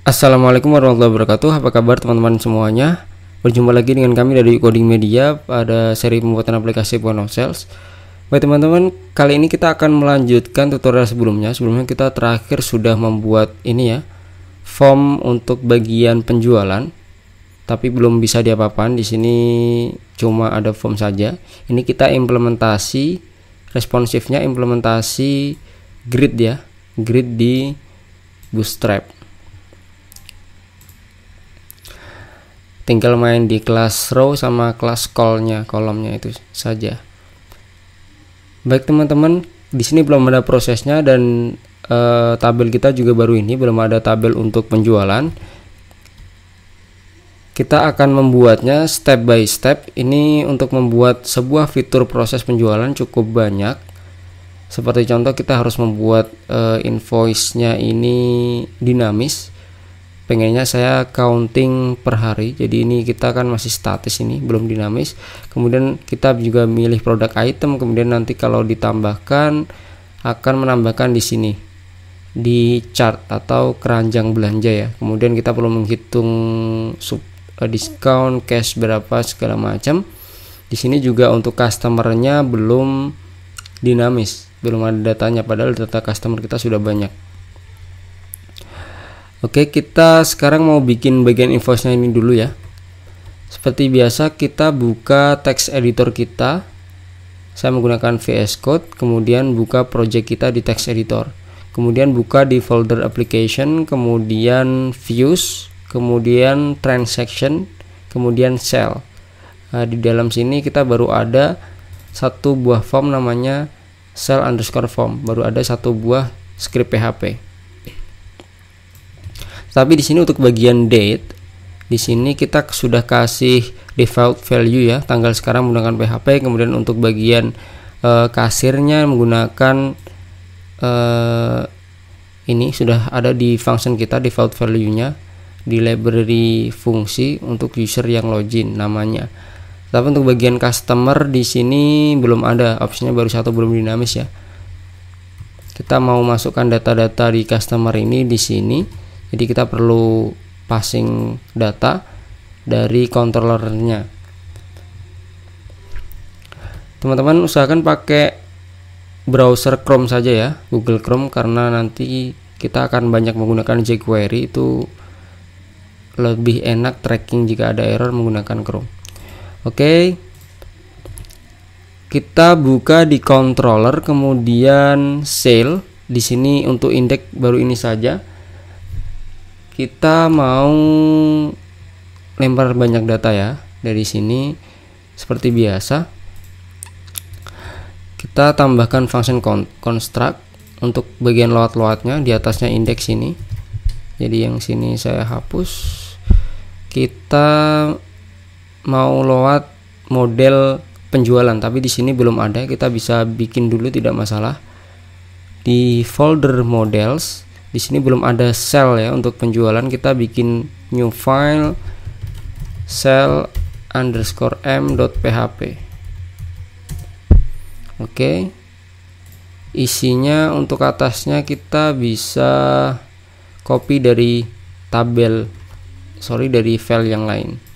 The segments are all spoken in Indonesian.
Assalamualaikum warahmatullahi wabarakatuh. Apa kabar teman-teman semuanya? Berjumpa lagi dengan kami dari Coding Media pada seri pembuatan aplikasi of Sales. Baik teman-teman, kali ini kita akan melanjutkan tutorial sebelumnya. Sebelumnya kita terakhir sudah membuat ini ya, form untuk bagian penjualan. Tapi belum bisa diapa-apakan. Di sini cuma ada form saja. Ini kita implementasi responsifnya implementasi grid ya, grid di Bootstrap. Tinggal main di kelas row sama kelas callnya kolomnya itu saja. Baik teman-teman di sini belum ada prosesnya dan e, tabel kita juga baru ini belum ada tabel untuk penjualan. Kita akan membuatnya step by step. Ini untuk membuat sebuah fitur proses penjualan cukup banyak. Seperti contoh kita harus membuat e, invoice-nya ini dinamis pengennya saya counting per hari. Jadi ini kita kan masih statis ini belum dinamis. Kemudian kita juga milih produk item. Kemudian nanti kalau ditambahkan akan menambahkan di sini. Di chart atau keranjang belanja ya. Kemudian kita perlu menghitung sub uh, diskon cash berapa segala macam. Di sini juga untuk customernya belum dinamis. Belum ada datanya padahal data customer kita sudah banyak Oke, kita sekarang mau bikin bagian invoice-nya ini dulu ya. Seperti biasa kita buka text editor kita. Saya menggunakan VS Code, kemudian buka project kita di text editor. Kemudian buka di folder application, kemudian views, kemudian transaction, kemudian cell. Nah, di dalam sini kita baru ada satu buah form namanya cell underscore form, baru ada satu buah script PHP. Tapi di sini untuk bagian date, di sini kita sudah kasih default value ya, tanggal sekarang menggunakan PHP, kemudian untuk bagian uh, kasirnya menggunakan uh, ini sudah ada di function kita default value-nya di library fungsi untuk user yang login namanya. Tapi untuk bagian customer di sini belum ada, opsinya baru satu belum dinamis ya. Kita mau masukkan data-data di customer ini di sini jadi kita perlu passing data dari controllernya. Teman-teman usahakan pakai browser Chrome saja ya Google Chrome karena nanti kita akan banyak menggunakan jQuery. Itu lebih enak tracking jika ada error menggunakan Chrome. Oke. Kita buka di controller kemudian sale di sini untuk indeks baru ini saja kita mau lempar banyak data ya dari sini. Seperti biasa kita tambahkan function construct untuk bagian load-loadnya di atasnya indeks ini. Jadi yang sini saya hapus. Kita mau load model penjualan tapi di sini belum ada. Kita bisa bikin dulu tidak masalah. Di folder models di sini belum ada cell ya untuk penjualan. Kita bikin new file cell underscore m dot php. Oke. Isinya untuk atasnya kita bisa copy dari tabel sorry dari file yang lain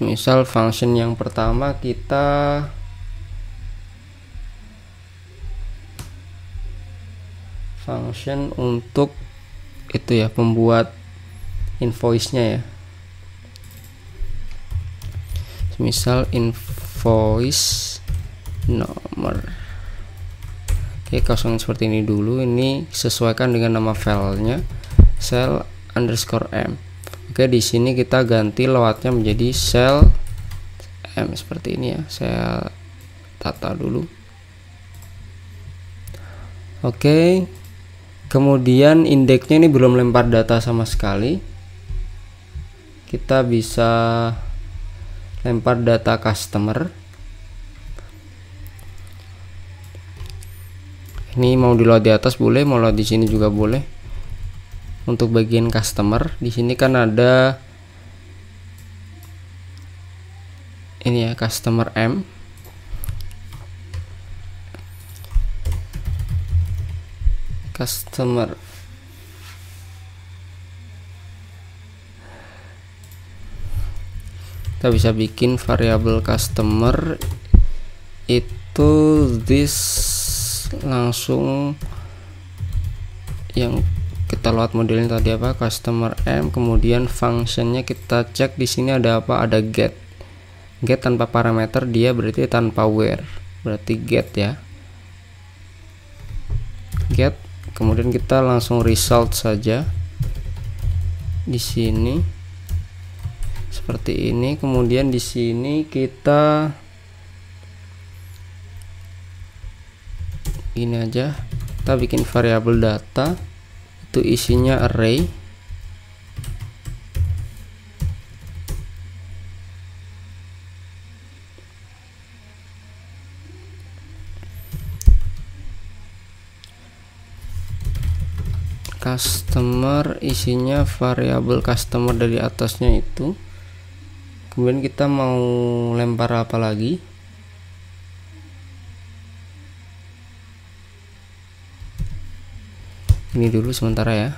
misal function yang pertama kita function untuk itu ya pembuat invoice-nya ya. Misal invoice nomor. Oke kosong seperti ini dulu. Ini sesuaikan dengan nama filenya. Cell underscore m Oke, di sini kita ganti loadnya menjadi sel M seperti ini ya. Saya tata dulu. Oke. Kemudian indeksnya ini belum lempar data sama sekali. Kita bisa lempar data customer. Ini mau di load di atas boleh, mau load di sini juga boleh untuk bagian customer. Di sini kan ada ini ya customer M. Customer kita bisa bikin variabel customer itu this langsung yang kita load modelnya tadi apa? Customer m kemudian functionnya kita cek di sini ada apa? Ada get. Get tanpa parameter dia berarti tanpa where. Berarti get ya. Get kemudian kita langsung result saja. Di sini. Seperti ini kemudian di sini kita ini aja. Kita bikin variabel data itu isinya array. Customer isinya variabel customer dari atasnya itu. Kemudian kita mau lempar apa lagi ini dulu sementara ya.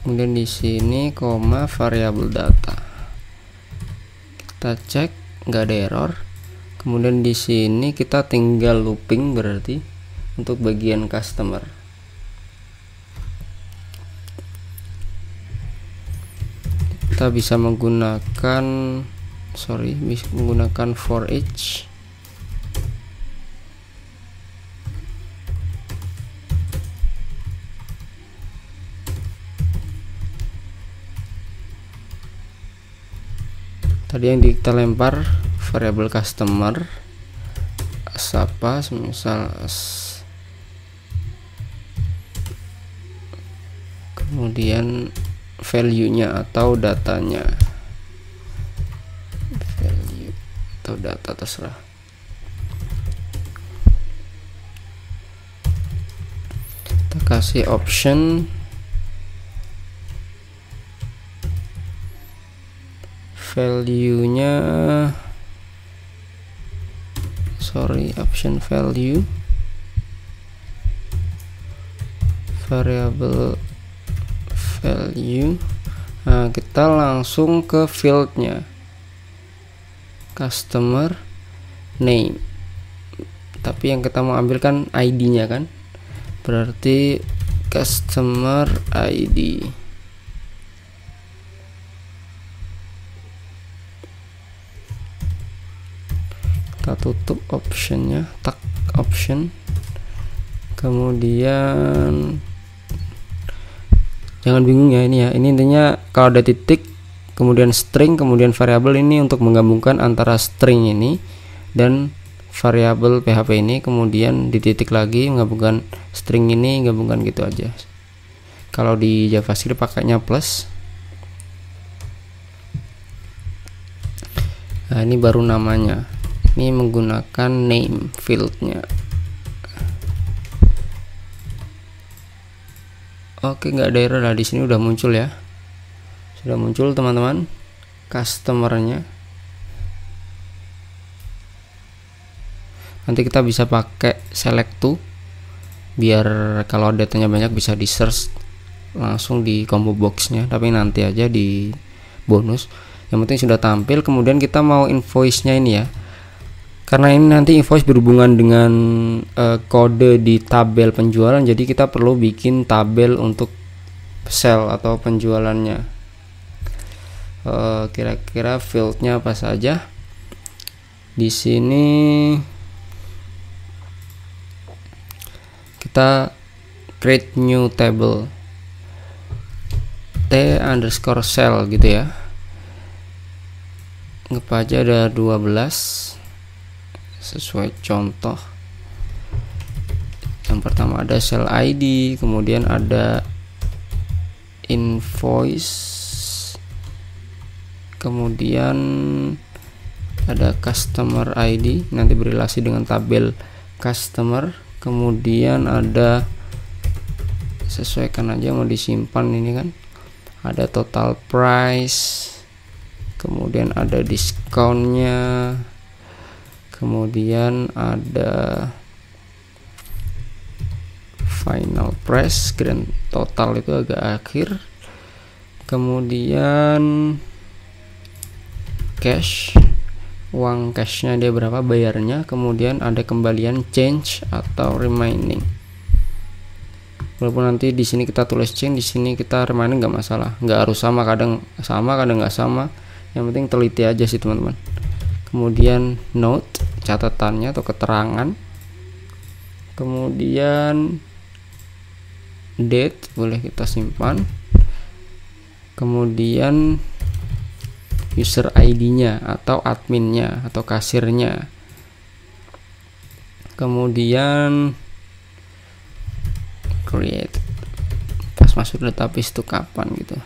Kemudian di sini koma variabel data. Kita cek nggak ada error. Kemudian di sini kita tinggal looping berarti untuk bagian customer. Kita bisa menggunakan sorry menggunakan for each tadi yang kita lempar variabel customer apa misal kemudian value nya atau datanya. Value atau data terserah. Kita kasih option value-nya sorry option value variable value. Nah kita langsung ke fieldnya. Customer name. Tapi yang kita mau ambil kan ID nya kan? Berarti customer ID tutup optionnya tag option. Kemudian jangan bingung ya ini ya. Ini intinya kalau ada titik kemudian string kemudian variabel ini untuk menggabungkan antara string ini dan variabel PHP ini kemudian di titik lagi menggabungkan string ini gabungkan gitu aja. Kalau di JavaScript pakainya plus. Nah ini baru namanya ini menggunakan name fieldnya. Oke nggak ada error lah di sini udah muncul ya. Sudah muncul teman-teman customernya. Nanti kita bisa pakai select to biar kalau datanya banyak bisa di search langsung di combo boxnya. Tapi nanti aja di bonus. Yang penting sudah tampil kemudian kita mau invoice nya ini ya karena ini nanti invoice berhubungan dengan uh, kode di tabel penjualan jadi kita perlu bikin tabel untuk sell atau penjualannya. Uh, kira-kira fieldnya apa saja? Di sini kita create new table. T underscore sell gitu ya. Nggak aja ada 12 sesuai contoh. Yang pertama ada sell ID kemudian ada invoice kemudian ada customer ID nanti berrelasi dengan tabel customer kemudian ada sesuaikan aja mau disimpan ini kan ada total price kemudian ada diskonnya kemudian ada final price grand total itu agak akhir. Kemudian cash uang cashnya dia berapa bayarnya. Kemudian ada kembalian change atau remaining. Walaupun nanti di sini kita tulis change di sini kita remaining nggak masalah. Nggak harus sama kadang sama kadang nggak sama. Yang penting teliti aja sih teman-teman kemudian note catatannya atau keterangan. Kemudian date boleh kita simpan. Kemudian user ID-nya atau adminnya atau kasirnya. Kemudian create. Pas masuk database itu kapan gitu.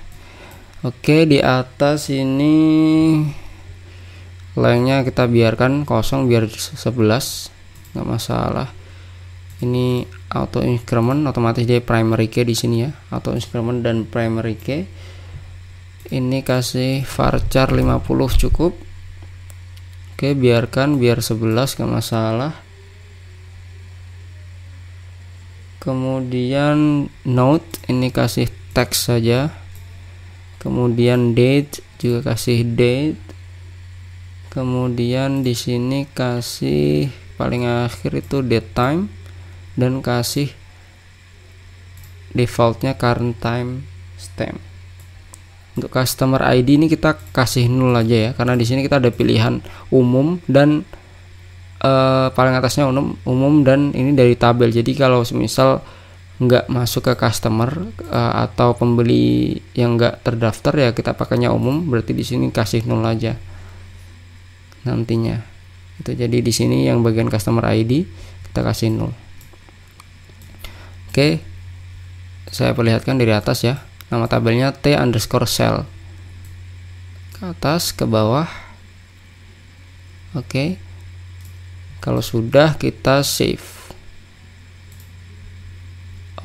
Oke di atas ini lainnya kita biarkan kosong biar 11 nggak masalah. Ini auto increment otomatis dia primary key di sini ya auto increment dan primary key. Ini kasih varchar 50 cukup. Oke biarkan biar 11 gak masalah. Kemudian note ini kasih teks saja. Kemudian date juga kasih date kemudian di sini kasih paling akhir itu date time dan kasih defaultnya current time stamp. Untuk customer ID ini kita kasih nol aja ya karena di sini kita ada pilihan umum dan uh, paling atasnya umum umum dan ini dari tabel. Jadi kalau misal nggak masuk ke customer uh, atau pembeli yang nggak terdaftar ya kita pakainya umum berarti di sini kasih nol aja nantinya itu jadi di sini yang bagian customer ID kita kasih nol Oke, saya perlihatkan dari atas ya. Nama tabelnya T underscore cell. Ke atas, ke bawah. Oke. Kalau sudah kita save.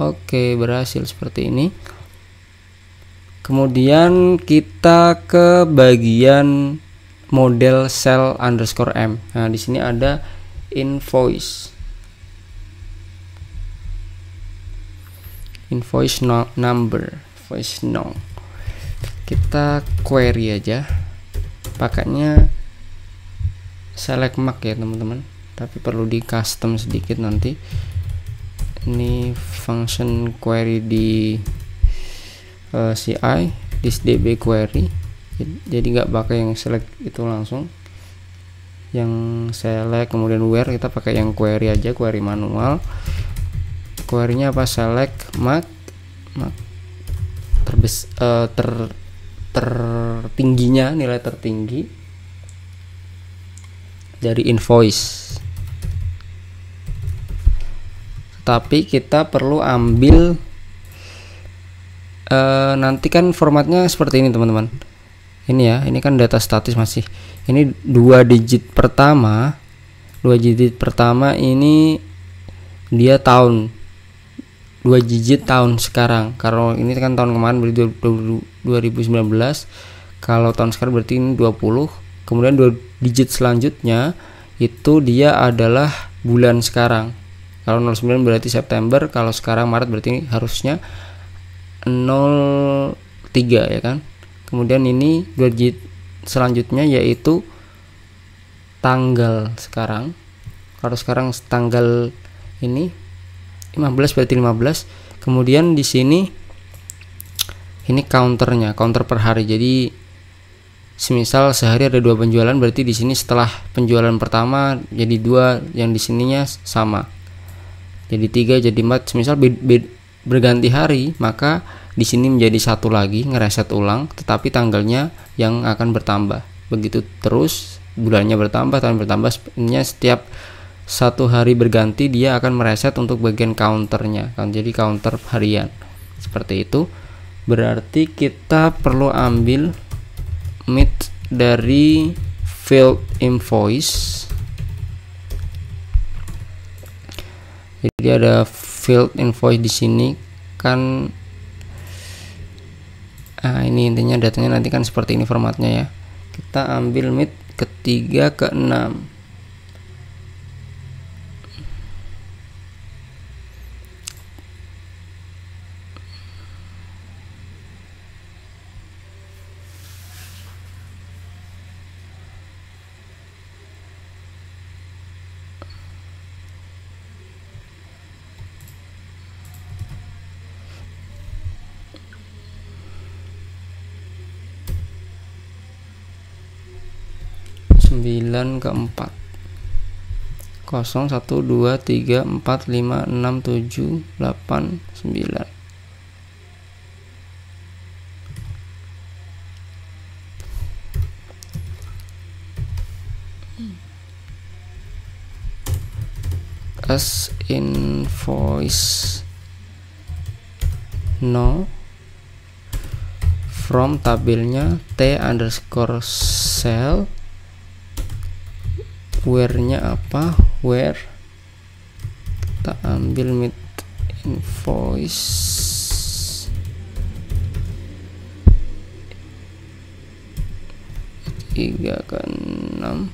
Oke, berhasil seperti ini. Kemudian kita ke bagian model cell underscore M. Nah, di sini ada invoice. invoice no number invoice no. Kita query aja. Pakainya select mark ya teman-teman. Tapi perlu di custom sedikit nanti. Ini function query di uh, CI this db query jadi nggak pakai yang select itu langsung. Yang select kemudian where kita pakai yang query aja query manual. Query-nya apa? Select mark mark. Terbes uh, ter tertingginya nilai tertinggi. Dari invoice. Tapi kita perlu ambil uh, nanti kan formatnya seperti ini teman-teman ini ya ini kan data statis masih. Ini dua digit pertama dua digit pertama ini dia tahun. Dua digit tahun sekarang. Kalau ini kan tahun kemarin berarti 2019 kalau tahun sekarang berarti ini 20 kemudian dua digit selanjutnya itu dia adalah bulan sekarang. Kalau 09 berarti September kalau sekarang Maret berarti ini harusnya 03 ya kan kemudian ini dua selanjutnya yaitu tanggal sekarang. Kalau sekarang tanggal ini 15 berarti 15 kemudian di sini ini counternya counter per hari. Jadi semisal sehari ada dua penjualan berarti di sini setelah penjualan pertama jadi dua yang di sininya sama. Jadi tiga jadi empat. Semisal berganti hari maka di sini menjadi satu lagi ngereset ulang tetapi tanggalnya yang akan bertambah. Begitu terus bulannya bertambah tahun bertambah setiap satu hari berganti dia akan mereset untuk bagian counternya kan? Jadi counter harian. Seperti itu. Berarti kita perlu ambil mid dari field invoice. Jadi ada field invoice di sini kan ah ini intinya datanya nanti kan seperti ini formatnya ya. Kita ambil mid ketiga ke enam sembilan ke empat kosong satu dua tiga empat lima enam tujuh delapan sembilan. As invoice no. From tabelnya t underscore cell where-nya apa? Where? Kita ambil mid invoice. Tiga ke enam.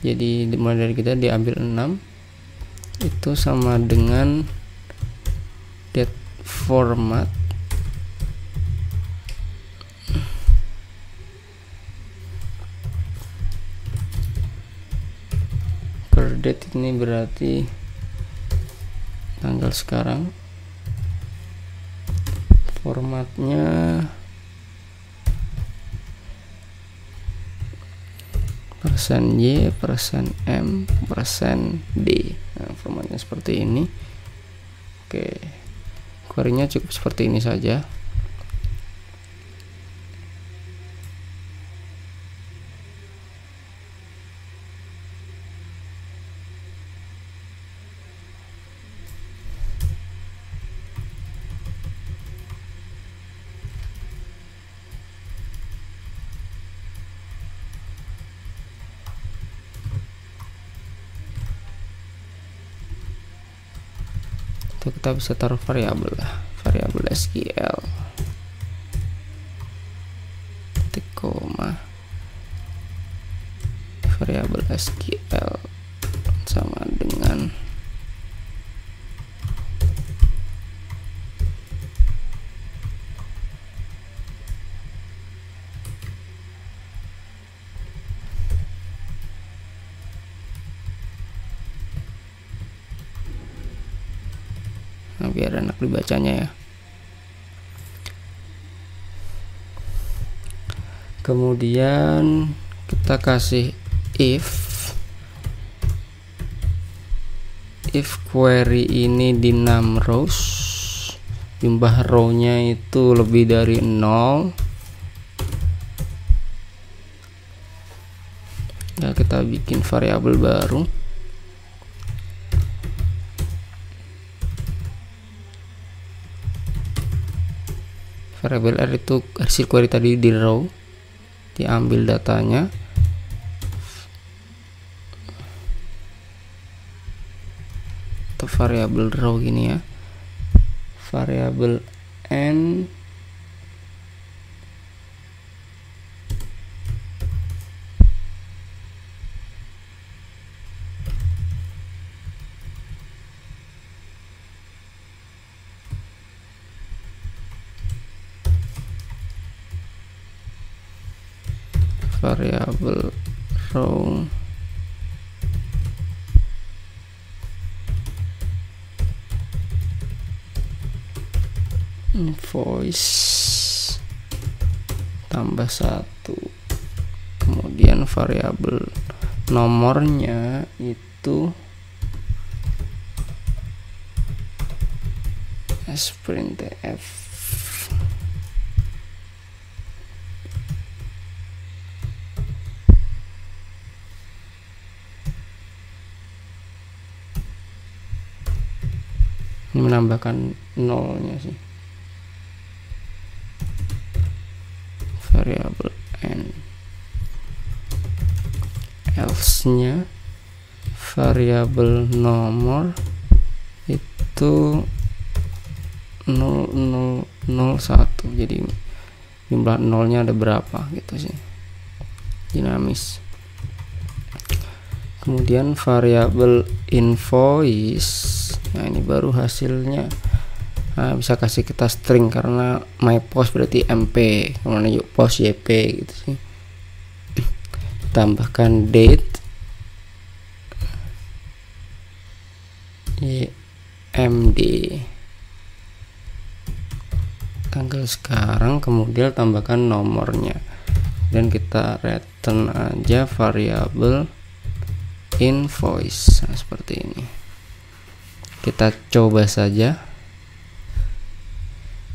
Jadi dimulai dari kita diambil 6 itu sama dengan date format date ini berarti tanggal sekarang. Formatnya persen Y persen M persen D. Nah, formatnya seperti ini. Oke query nya cukup seperti ini saja kita bisa taruh variabel lah. Variabel SQL titik koma. Variabel SQL biar enak dibacanya ya. Kemudian kita kasih if. If query ini di 6 rows jumlah row-nya itu lebih dari 0 ya kita bikin variabel baru variabel r itu hasil query tadi di row diambil datanya. Atau variabel row gini ya. Variabel n invoice. Tambah satu. Kemudian variabel nomornya itu sprintf ini menambahkan nolnya sih nya variabel nomor itu 0001 jadi jumlah nolnya ada berapa gitu sih. Dinamis. Kemudian variabel invoice. Nah ini baru hasilnya. Nah, bisa kasih kita string karena my post berarti mp kemudian yuk post yp gitu sih. Tambahkan date md tanggal sekarang kemudian tambahkan nomornya. Dan kita return aja variabel invoice. Nah, seperti ini. Kita coba saja.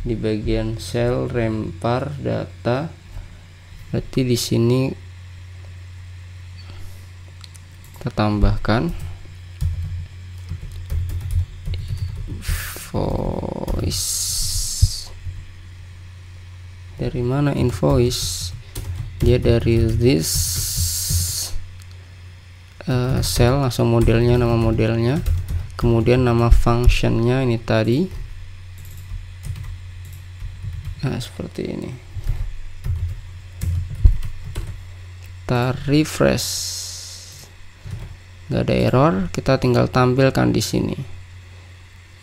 Di bagian sel rempar data. Berarti di sini kita tambahkan voice dari mana invoice? Dia dari this uh, cell langsung modelnya nama modelnya. Kemudian nama functionnya ini tadi. Nah seperti ini. Kita refresh. Nggak ada error kita tinggal tampilkan di sini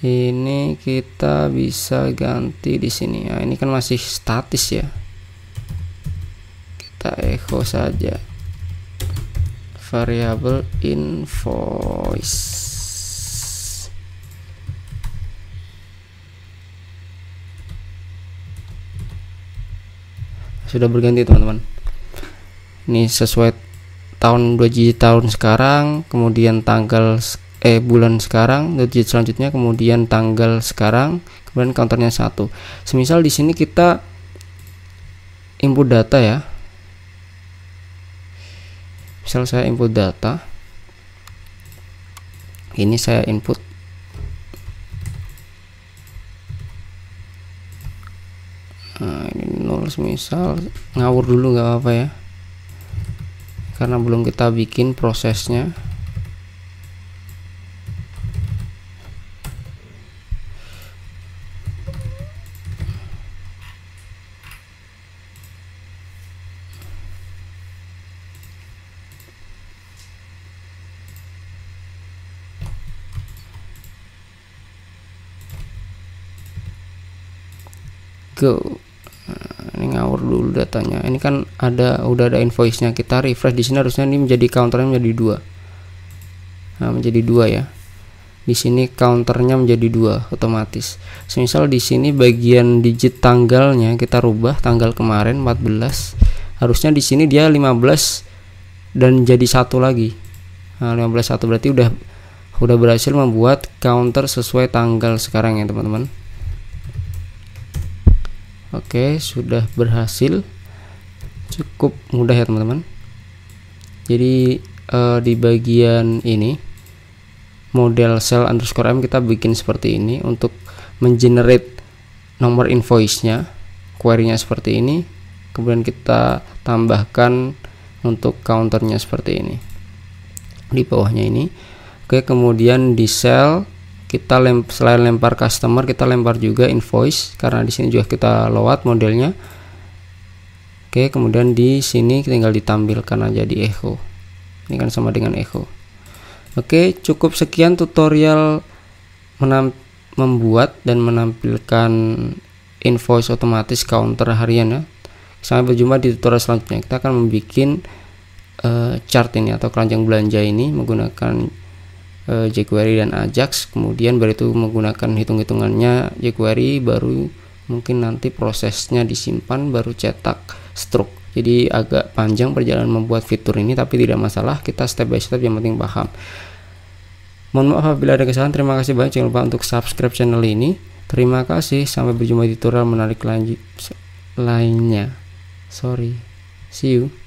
ini kita bisa ganti di sini. Ya ini kan masih statis ya. Kita echo saja. Variabel invoice. Sudah berganti teman-teman. Ini sesuai tahun 2 digit tahun sekarang kemudian tanggal eh bulan sekarang 2 digit selanjutnya kemudian tanggal sekarang kemudian counternya satu. Semisal di sini kita input data ya. Misal saya input data ini saya input nah ini nol misal ngawur dulu nggak apa-apa ya. Karena belum kita bikin prosesnya go nah, ini ngawur dulu datanya. Ini kan ada udah ada invoice nya kita refresh di sini harusnya ini menjadi counternya menjadi dua. Nah, menjadi dua ya. Di sini counternya menjadi dua otomatis. Misal di sini bagian digit tanggalnya kita rubah tanggal kemarin 14 harusnya di sini dia 15 dan jadi satu lagi. Nah, 15 satu berarti udah udah berhasil membuat counter sesuai tanggal sekarang ya teman-teman Oke, sudah berhasil. Cukup mudah ya, teman-teman. Jadi uh, di bagian ini model cell underscore m kita bikin seperti ini untuk mengenerate nomor invoice-nya, query-nya seperti ini. Kemudian kita tambahkan untuk counternya seperti ini. Di bawahnya ini. Oke, kemudian di cell kita lem, selain lempar customer kita lempar juga invoice karena di sini juga kita load modelnya. Oke kemudian di sini tinggal ditampilkan aja di echo. Ini kan sama dengan echo. Oke cukup sekian tutorial membuat dan menampilkan invoice otomatis counter harian ya. Sampai berjumpa di tutorial selanjutnya. Kita akan membuat uh, chart ini atau keranjang belanja ini menggunakan uh, jQuery dan Ajax. Kemudian baru itu menggunakan hitung-hitungannya jQuery baru mungkin nanti prosesnya disimpan baru cetak stroke. Jadi agak panjang perjalanan membuat fitur ini tapi tidak masalah. Kita step by step yang penting paham. Mohon maaf apabila ada kesalahan. Terima kasih banyak. Jangan lupa untuk subscribe channel ini. Terima kasih. Sampai berjumpa di tutorial menarik lanjut lainnya. Sorry. See you